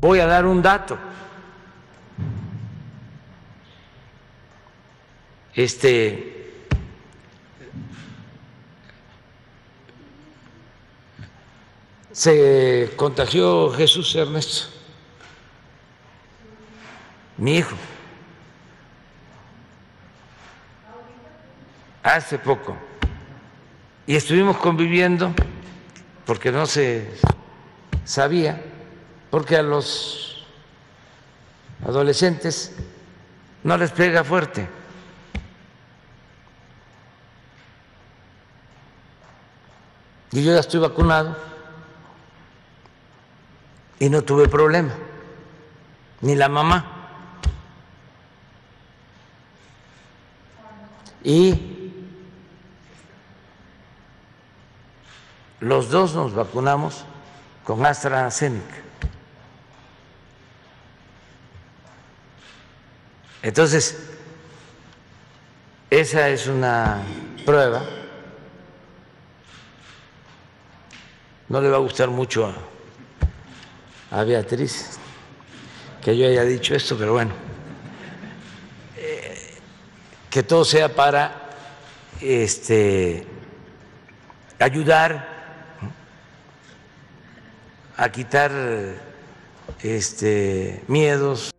Voy a dar un dato. Este se contagió Jesús Ernesto, mi hijo, hace poco, y estuvimos conviviendo porque no se sabía, porque a los adolescentes no les pega fuerte. Y yo ya estoy vacunado y no tuve problema, ni la mamá. Y los dos nos vacunamos con AstraZeneca. Entonces, esa es una prueba. No le va a gustar mucho a, Beatriz que yo haya dicho esto, pero bueno, eh, que todo sea para este, ayudar a quitar este, miedos.